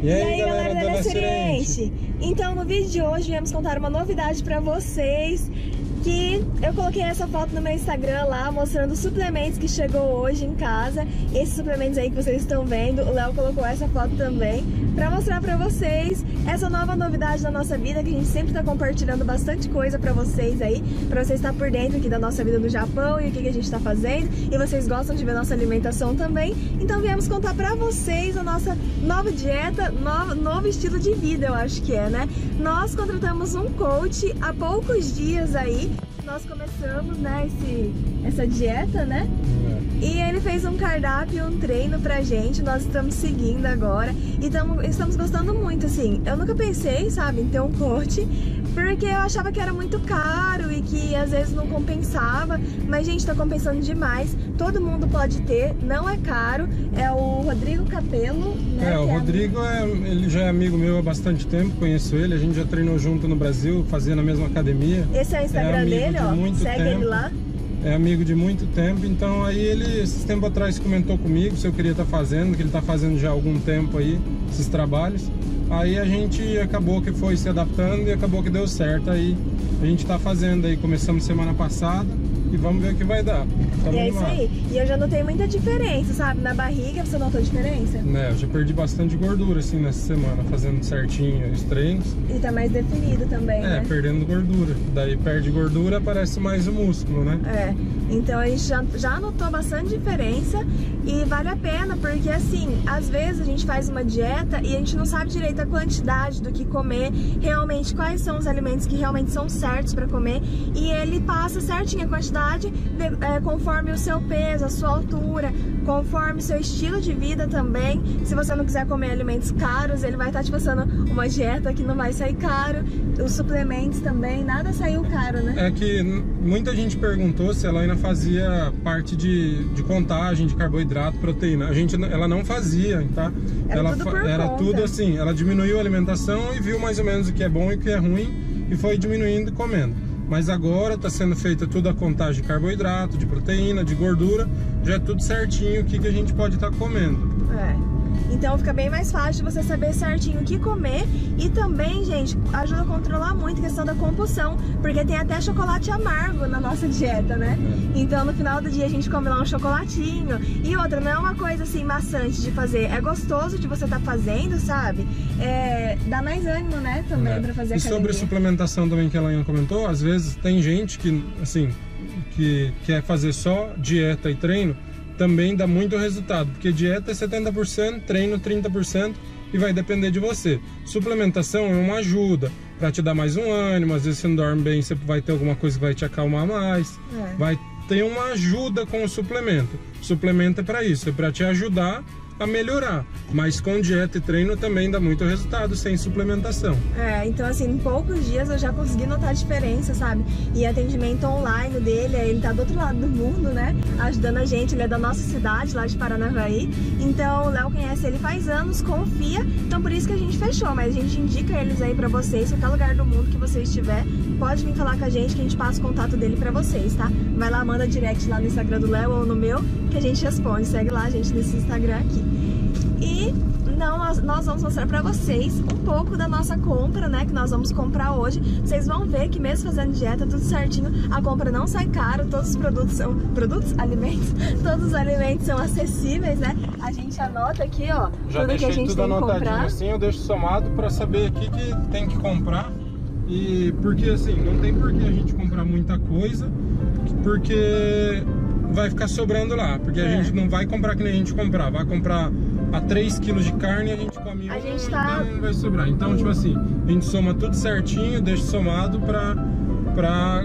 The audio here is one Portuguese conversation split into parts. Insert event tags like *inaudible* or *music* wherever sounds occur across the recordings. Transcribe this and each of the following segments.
E aí, e aí galera, galera da Nascente? Então, no vídeo de hoje, viemos contar uma novidade pra vocês que eu coloquei essa foto no meu Instagram lá, mostrando os suplementos que chegou hoje em casa. Esses suplementos aí que vocês estão vendo, o Léo colocou essa foto também, pra mostrar pra vocês essa nova novidade da nossa vida, que a gente sempre tá compartilhando bastante coisa pra vocês aí, pra vocês estar por dentro aqui da nossa vida no Japão e o que, que a gente tá fazendo. E vocês gostam de ver nossa alimentação também, então viemos contar pra vocês a nossa nova dieta, novo, novo estilo de vida, eu acho que é, né? Nós contratamos um coach há poucos dias aí, nós começamos, né, esse, essa dieta, né? E ele fez um cardápio, um treino pra gente, nós estamos seguindo agora e tamo, estamos gostando muito, assim. Eu nunca pensei, sabe, em ter um coach, porque eu achava que era muito caro e que às vezes não compensava, mas gente, tá compensando demais. Todo mundo pode ter, não é caro. É o Rodrigo Capelo, né? É, o é Rodrigo é, ele já é amigo meu há bastante tempo, conheço ele, a gente já treinou junto no Brasil, fazia na mesma academia. Esse é o Instagram é dele, ó. Segue tempo. ele lá é amigo de muito tempo, então aí ele, esses tempo atrás, comentou comigo se eu queria estar tá fazendo, que ele está fazendo já há algum tempo aí, esses trabalhos. Aí a gente acabou que foi se adaptando e acabou que deu certo. Aí a gente está fazendo aí, começamos semana passada e vamos ver o que vai dar. Tá é isso aí. E eu já notei muita diferença, sabe? Na barriga, você notou diferença? Né, eu já perdi bastante gordura, assim, nessa semana, fazendo certinho os treinos. E tá mais definido também, É, né? perdendo gordura. Daí perde gordura, aparece mais o músculo, né? É. Então a gente já, já notou bastante diferença e vale a pena, porque assim, às vezes a gente faz uma dieta e a gente não sabe direito a quantidade do que comer, realmente quais são os alimentos que realmente são certos para comer, e ele passa certinho a quantidade de, é, conforme o seu peso, a sua altura, conforme o seu estilo de vida também. Se você não quiser comer alimentos caros, ele vai estar tá te passando uma dieta que não vai sair caro. Os suplementos também, nada saiu caro, né? É que muita gente perguntou se ela ainda fazia parte de, de contagem de carboidrato, proteína. A gente, ela não fazia, tá? Era ela tudo era conta. tudo assim, ela diminuiu a alimentação e viu mais ou menos o que é bom e o que é ruim e foi diminuindo e comendo. Mas agora está sendo feita toda a contagem de carboidrato, de proteína, de gordura, já é tudo certinho o que, que a gente pode estar tá comendo. É. Então fica bem mais fácil de você saber certinho o que comer e também, gente, ajuda a controlar muito a questão da compulsão, porque tem até chocolate amargo na nossa *laughs* dieta, né? É. Então no final do dia a gente come lá um chocolatinho. E outra, não é uma coisa assim maçante de fazer, é gostoso de você estar tá fazendo, sabe? É, dá mais ânimo, né, também é. pra fazer E sobre suplementação também que a Lainha comentou, às vezes tem gente que, assim, que quer fazer só dieta e treino, também dá muito resultado, porque dieta é 70%, treino 30% e vai depender de você. Suplementação é uma ajuda para te dar mais um ânimo, às vezes você não dorme bem, você vai ter alguma coisa que vai te acalmar mais, é. vai ter uma ajuda com o suplemento. suplemento é para isso, é para te ajudar a melhorar. Mas com dieta e treino também dá muito resultado sem suplementação. É, então assim, em poucos dias eu já consegui notar a diferença, sabe? E atendimento online dele, ele tá do outro lado do mundo, né? Ajudando a gente, ele é da nossa cidade, lá de Paranavaí. Então o Léo conhece ele faz anos, confia, então por isso que a gente fechou. Mas a gente indica eles aí pra vocês, qualquer lugar do mundo que você estiver, pode vir falar com a gente que a gente passa o contato dele pra vocês, tá? Vai lá, manda direct lá no Instagram do Léo ou no meu, que a gente responde. Segue lá a gente nesse Instagram aqui. E não, nós, vamos mostrar pra vocês um pouco da nossa compra, né? Que nós vamos comprar hoje. Vocês vão ver que mesmo fazendo dieta, tudo certinho, a compra não sai caro, todos os produtos são... Produtos? Alimentos? *laughs* Todos os alimentos são acessíveis, né? A gente anota aqui, ó, Já tudo que a gente tudo tem que comprar. assim, eu deixo somado pra saber aqui que tem que comprar. E porque assim, não tem por que a gente comprar muita coisa, porque vai ficar sobrando lá. Porque é. a gente não vai comprar que nem a gente comprar, vai comprar a 3 kg de carne a gente come a um, gente tá... então vai sobrar. Então, tipo assim, a gente soma tudo certinho, deixa somado pra, pra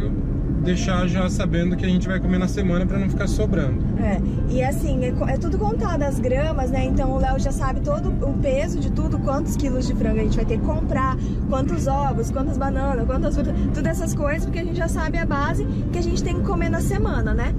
deixar já sabendo que a gente vai comer na semana para não ficar sobrando. É, e assim, é, é, tudo contado as gramas, né? Então o Léo já sabe todo o peso de tudo, quantos quilos de frango a gente vai ter que comprar, quantos ovos, quantas bananas, quantas frutas, todas essas coisas, porque a gente já sabe a base que a gente tem que comer na semana, né?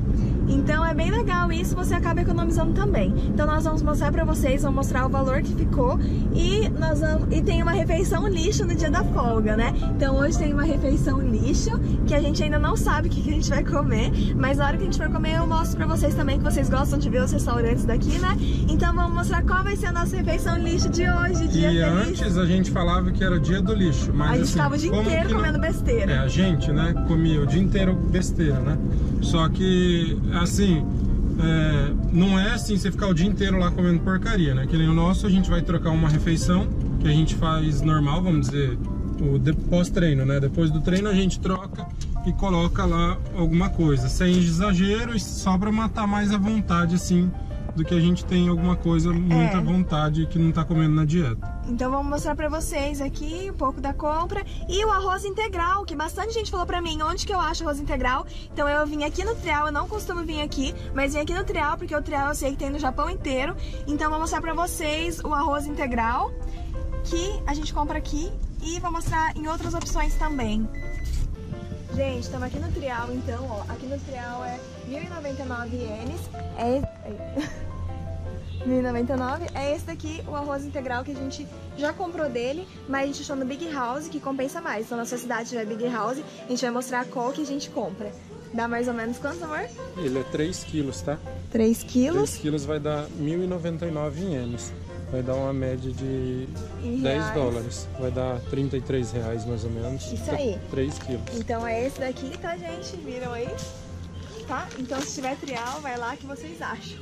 Então é bem legal isso, você acaba economizando também. Então nós vamos mostrar pra vocês, vamos mostrar o valor que ficou e nós vamos e tem uma refeição lixo no dia da folga, né? Então hoje tem uma refeição lixo que a gente ainda não sabe o que a gente vai comer, mas na hora que a gente for comer eu mostro pra vocês também que vocês gostam de ver os restaurantes daqui, né? Então vamos mostrar qual vai ser a nossa refeição lixo de hoje, dia E feliz. antes a gente falava que era o dia do lixo, mas A gente assim, tava o dia inteiro que não- comendo besteira. É, a gente, né, comia o dia inteiro besteira, né? Só que, assim, é, não é assim você ficar o dia inteiro lá comendo porcaria, né? Que nem o nosso, a gente vai trocar uma refeição que a gente faz normal, vamos dizer, o de- pós-treino, né? Depois do treino a gente troca e coloca lá alguma coisa, sem exagero e só pra matar mais a vontade, assim, do que a gente tem alguma coisa, muita É. vontade que não tá comendo na dieta. Então vamos mostrar pra vocês aqui um pouco da compra e o arroz integral, que bastante gente falou pra mim onde que eu acho arroz integral. Então eu vim aqui no Trial, eu não costumo vir aqui, mas vim aqui no Trial porque o Trial eu sei que tem no Japão inteiro. Então vou mostrar pra vocês o arroz integral que a gente compra aqui e vou mostrar em outras opções também. Gente, estamos aqui no Trial, então, ó, aqui no Trial é 1.099 ienes. É... é- 1099 é esse daqui, o arroz integral que a gente já comprou dele, mas a gente achou no Big House que compensa mais. Então na sua cidade tiver Big House, a gente vai mostrar qual que a gente compra. Dá mais ou menos quanto, amor? Ele é 3 quilos, tá? 3 3 quilos quilos vai dar 1.099 ienes. Vai dar uma média de em 10 reais. dólares. Vai dar 33 reais mais ou menos. Isso aí. 3 quilos. Então é esse daqui, tá, gente? Viram aí? Tá? Então se tiver trial, vai lá que vocês acham.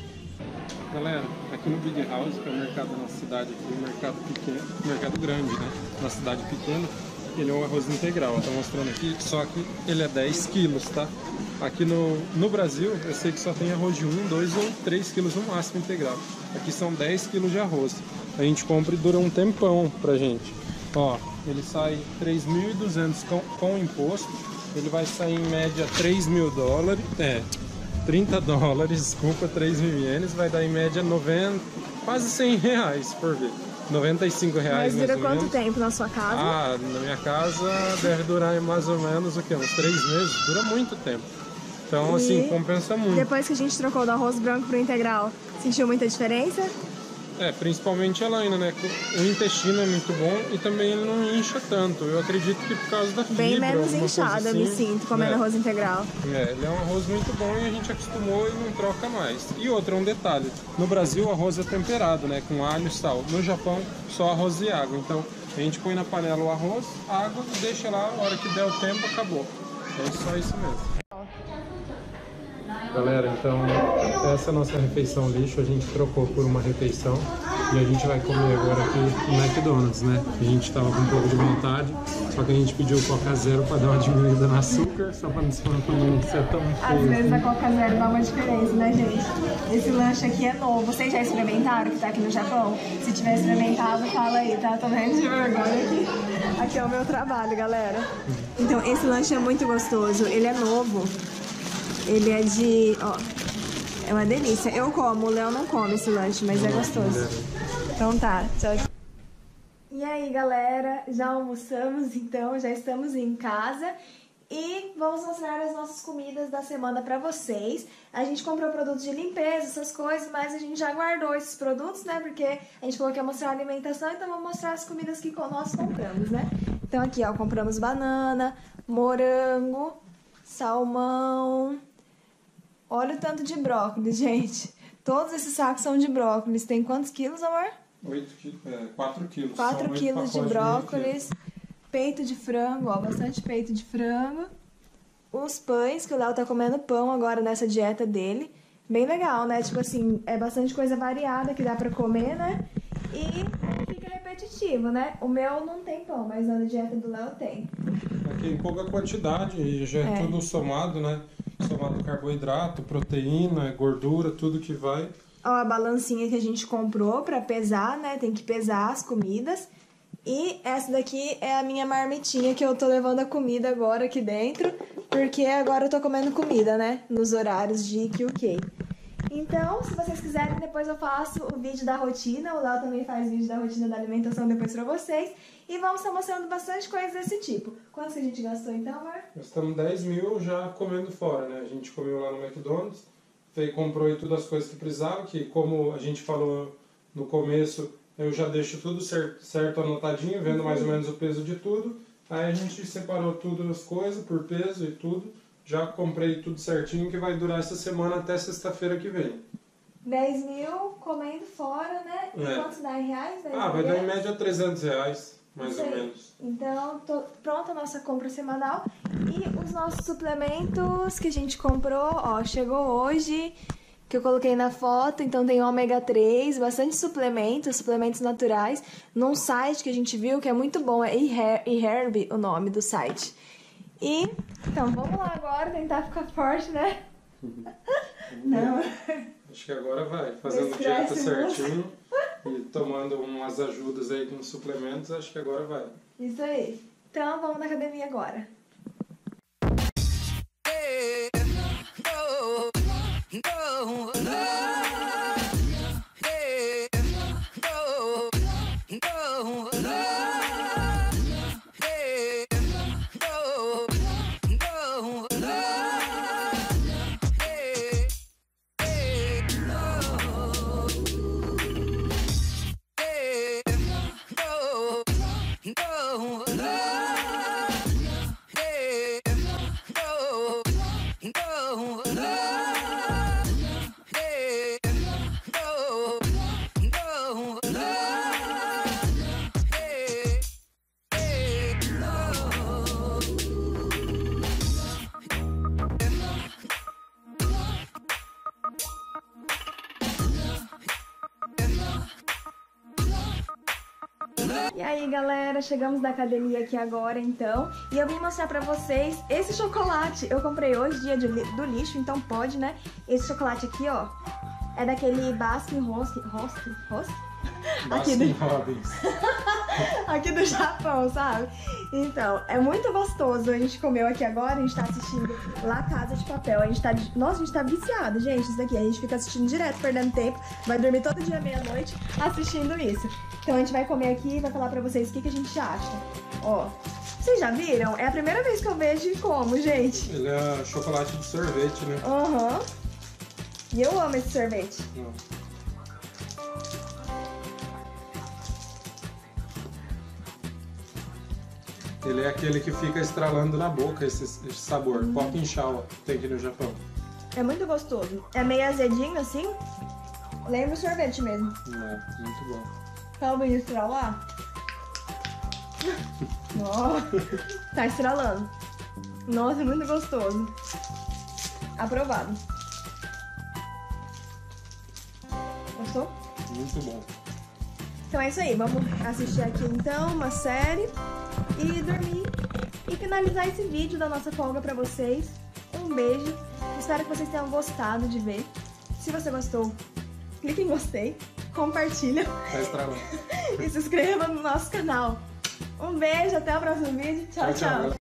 Galera, aqui no Big House, que é o mercado na cidade aqui, mercado pequeno, mercado grande, né? Na cidade pequena, ele é um arroz integral. Tá mostrando aqui, só que ele é 10 quilos, tá? Aqui no, no Brasil, eu sei que só tem arroz de 1, 2 ou 3 quilos no máximo integral. Aqui são 10 quilos de arroz. A gente compra e dura um tempão pra gente. Ó, ele sai 3.200 com, com imposto. Ele vai sair em média 3 mil dólares. É, 30 dólares, desculpa, 3 mil ienes, vai dar em média 90, quase 100 reais por vez. 95 reais Mas dura quanto menos. tempo na sua casa? Ah, na minha casa deve durar mais ou menos o quê? Uns 3 meses? Dura muito tempo. Então, assim, E compensa muito. Depois que a gente trocou do arroz branco pro integral, sentiu muita diferença? É, principalmente ela ainda, né? O intestino é muito bom e também ele não incha tanto. Eu acredito que por causa da fibra. Bem menos inchada, eu me assim. sinto comendo É. arroz integral. É, ele é um arroz muito bom e a gente acostumou e não troca mais. E outro, um detalhe: no Brasil o arroz é temperado, né? Com alho e sal. No Japão, só arroz e água. Então a gente põe na panela o arroz, água, deixa lá, a hora que der o tempo, acabou. É só isso mesmo. Galera, então essa é a nossa refeição lixo, a gente trocou por uma refeição e a gente vai comer agora aqui no McDonald's, né? A gente tava com um pouco de vontade, só que a gente pediu Coca Zero pra dar uma diminuída no açúcar, só pra não ser tão Às feio. vezes a assim. Coca Zero dá uma diferença, né, gente? Esse lanche aqui é novo. Vocês já experimentaram que tá aqui no Japão? Se tiver experimentado, fala aí, tá? Tô vendo de vergonha aqui. Aqui é o meu trabalho, galera. Então, esse lanche é muito gostoso. Ele é novo. Ele é de... ó... É uma delícia. Eu como, o Léo não come esse lanche, mas é gostoso. Então tá, tchau. E aí, galera, já almoçamos, então já estamos em casa e vamos mostrar as nossas comidas da semana pra vocês. A gente comprou produtos de limpeza, essas coisas, mas a gente já guardou esses produtos, né? Porque a gente falou que ia mostrar a alimentação, então vamos mostrar as comidas que nós compramos, né? Então aqui, ó, compramos banana, morango, salmão. Olha o tanto de brócolis, *laughs* gente. Todos esses sacos são de brócolis. Tem quantos quilos, amor? 8 quilos, é, 4 quilos. 4 São oito quilos de brócolis, peito de frango, ó, bastante peito de frango. Os pães, que o Léo tá comendo pão agora nessa dieta dele. Bem legal, né? Tipo assim, é bastante coisa variada que dá pra comer, né? E fica repetitivo, né? O meu não tem pão, mas na dieta do Léo tem. Aqui em pouca quantidade e já é, É. tudo somado, né? Somado carboidrato, proteína, gordura, tudo que vai. Ó, a balancinha que a gente comprou pra pesar, né? Tem que pesar as comidas. E essa daqui é a minha marmitinha que eu tô levando a comida agora aqui dentro, porque agora eu tô comendo comida, né? Nos horários de QK. Então, se vocês quiserem, depois eu faço o vídeo da rotina. O Léo também faz vídeo da rotina da alimentação depois pra vocês. E vamos estar mostrando bastante coisa desse tipo. Quanto que a gente gastou então, amor? Nós estamos 10 mil já comendo fora, né? A gente comeu lá no McDonald's fez, comprou aí todas as coisas que precisava, que como a gente falou no começo, eu já deixo tudo certo, certo anotadinho, vendo mais ou menos o peso de tudo. Aí a gente separou tudo as coisas por peso e tudo. Já comprei tudo certinho que vai durar essa semana até sexta-feira que vem. 10 mil comendo fora, né? E É. quanto dá em reais? 10 Ah, vai dar em média 300 reais, mais Isso ou menos. Então, tô pronta a nossa compra semanal. E os nossos suplementos que a gente comprou, ó, chegou hoje, que eu coloquei na foto. Então tem ômega 3, bastante suplementos, suplementos naturais, num site que a gente viu que é muito bom, é eHer- eHerb o nome do site. E, então, vamos lá agora tentar ficar forte, né? Não. Acho que agora vai. Fazendo dieta certinho e tomando umas ajudas aí com suplementos, acho que agora vai. Isso aí. Então, vamos na academia agora. E aí, galera, chegamos da academia aqui agora, então. E eu vim mostrar pra vocês esse chocolate. Eu comprei hoje, dia de do lixo, então pode, né? Esse chocolate aqui, ó, é daquele Baskin Roski... Roski? Roski? Aqui do, *laughs* aqui do Japão, sabe? Então, é muito gostoso. A gente comeu aqui agora, a gente tá assistindo La Casa de Papel. A gente tá. Nossa, a gente tá viciado, gente, isso daqui. A gente fica assistindo direto, perdendo tempo. Vai dormir todo dia meia-noite assistindo isso. Então a gente vai comer aqui e vai falar pra vocês o que, que a gente acha. Ó. Vocês já viram? É a primeira vez que eu vejo e como, gente. Ele é chocolate de sorvete, né? Aham. E eu amo esse sorvete. Não. Ele é aquele que fica estralando na boca, esse, esse sabor. Uhum. Pop Inshawa, tem aqui no Japão. É muito gostoso. É meio azedinho assim. Lembra o sorvete mesmo. É, muito bom. Tá ouvindo estralar? Nossa, tá estralando. Nossa, é muito gostoso. Aprovado. Gostou? Muito bom. Então é isso aí, vamos assistir aqui então uma série e dormir e finalizar esse vídeo da nossa folga pra vocês. Um beijo, espero que vocês tenham gostado de ver. Se você gostou, clique em gostei, compartilha Tá *laughs* e se inscreva no nosso canal. Um beijo, até o próximo vídeo. Tchau, tchau. tchau.